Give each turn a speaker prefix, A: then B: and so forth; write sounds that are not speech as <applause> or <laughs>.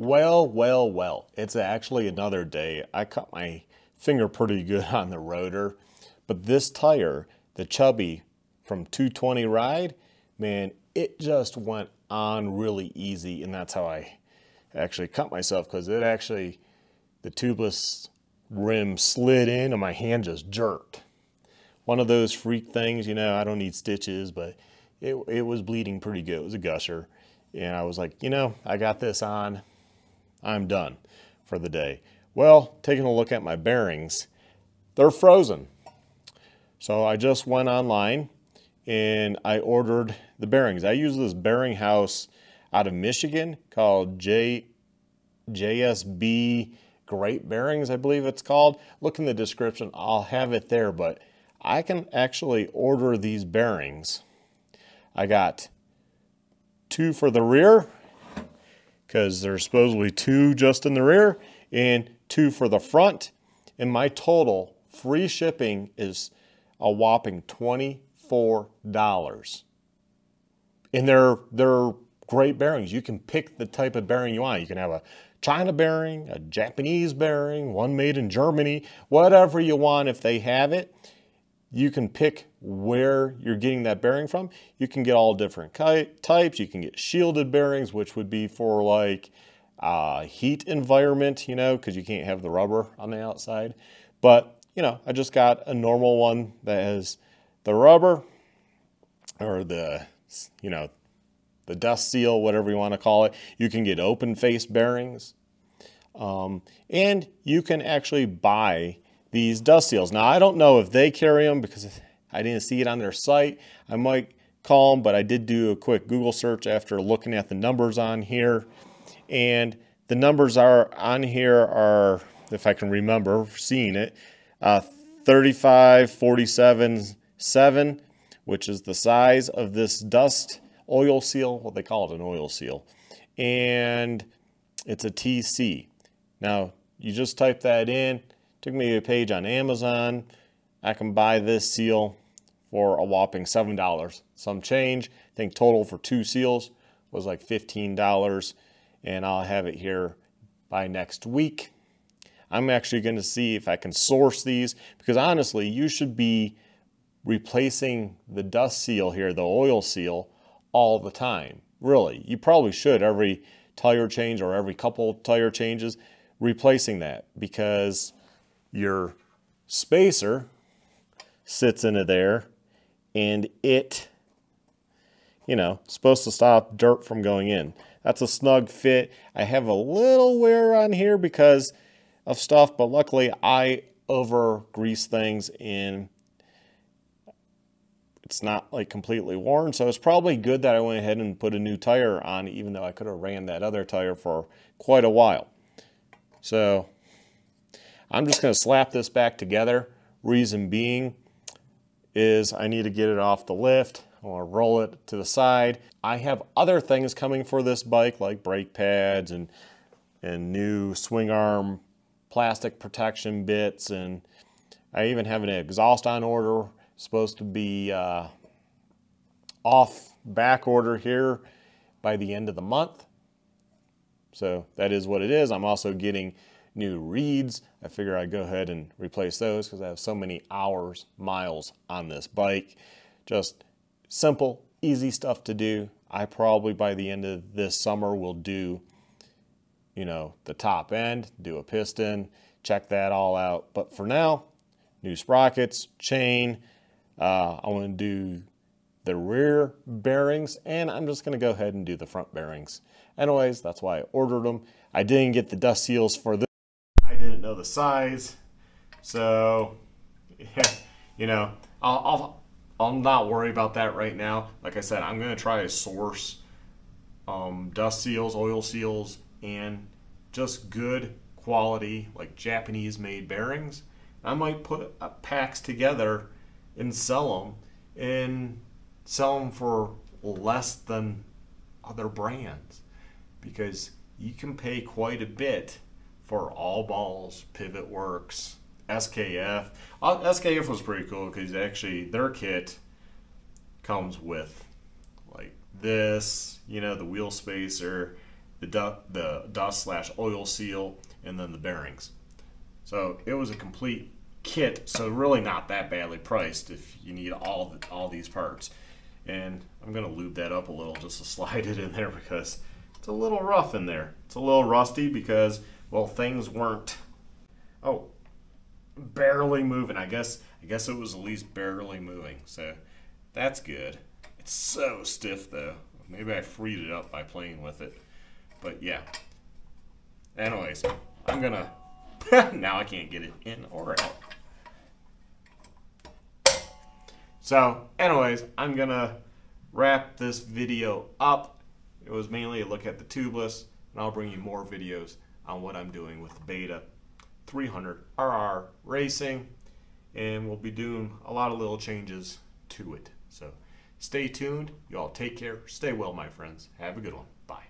A: Well, well, well. It's actually another day. I cut my finger pretty good on the rotor, but this tire, the Chubby from 220 Ride, man, it just went on really easy, and that's how I actually cut myself because it actually, the tubeless rim slid in and my hand just jerked. One of those freak things, you know, I don't need stitches, but it, it was bleeding pretty good. It was a gusher. And I was like, you know, I got this on. I'm done for the day. Well, taking a look at my bearings, they're frozen. So I just went online and I ordered the bearings. I use this bearing house out of Michigan called J, JSB Great Bearings, I believe it's called. Look in the description, I'll have it there, but I can actually order these bearings. I got two for the rear because there's supposedly two just in the rear and two for the front. And my total free shipping is a whopping $24. And they're, they're great bearings. You can pick the type of bearing you want. You can have a China bearing, a Japanese bearing, one made in Germany, whatever you want if they have it. You can pick where you're getting that bearing from. You can get all different types. You can get shielded bearings, which would be for like uh, heat environment, you know, because you can't have the rubber on the outside. But, you know, I just got a normal one that has the rubber or the, you know, the dust seal, whatever you want to call it. You can get open face bearings. Um, and you can actually buy these dust seals. Now, I don't know if they carry them because I didn't see it on their site. I might call them, but I did do a quick Google search after looking at the numbers on here. And the numbers are on here are, if I can remember seeing it, uh, 35, 47, 7, which is the size of this dust oil seal. Well, they call it an oil seal. And it's a TC. Now, you just type that in Took me a page on Amazon. I can buy this seal for a whopping $7. Some change. I think total for two seals was like $15 and I'll have it here by next week. I'm actually going to see if I can source these because honestly, you should be replacing the dust seal here, the oil seal, all the time. Really, you probably should every tire change or every couple tire changes, replacing that because your spacer sits into there and it, you know, supposed to stop dirt from going in. That's a snug fit. I have a little wear on here because of stuff, but luckily I over grease things and it's not like completely worn. So it's probably good that I went ahead and put a new tire on, even though I could have ran that other tire for quite a while. So I'm just going to slap this back together. Reason being is I need to get it off the lift. I want to roll it to the side. I have other things coming for this bike like brake pads and, and new swing arm plastic protection bits and I even have an exhaust on order supposed to be uh, off back order here by the end of the month. So that is what it is. I'm also getting new reeds. I figure I'd go ahead and replace those because I have so many hours, miles on this bike. Just simple, easy stuff to do. I probably by the end of this summer will do, you know, the top end, do a piston, check that all out. But for now, new sprockets, chain. Uh, I want to do the rear bearings and I'm just going to go ahead and do the front bearings. Anyways, that's why I ordered them. I didn't get the dust seals for this the size. So, <laughs> you know, I'll, I'll, I'll not worry about that right now. Like I said, I'm going to try to source um, dust seals, oil seals, and just good quality, like Japanese made bearings. I might put packs together and sell them and sell them for less than other brands because you can pay quite a bit for all balls, Pivot Works, SKF. Uh, SKF was pretty cool because actually their kit comes with like this, you know, the wheel spacer, the, du- the dust slash oil seal, and then the bearings. So it was a complete kit, so really not that badly priced if you need all the, all these parts. And I'm gonna lube that up a little just to <laughs> slide it in there because it's a little rough in there. It's a little rusty because well things weren't oh barely moving. I guess I guess it was at least barely moving. So that's good. It's so stiff though. Maybe I freed it up by playing with it. But yeah. Anyways, I'm gonna <laughs> now I can't get it in or out. So, anyways, I'm gonna wrap this video up. It was mainly a look at the tubeless, and I'll bring you more videos on what I'm doing with the Beta 300 RR Racing, and we'll be doing a lot of little changes to it. So, stay tuned. You all take care. Stay well, my friends. Have a good one. Bye.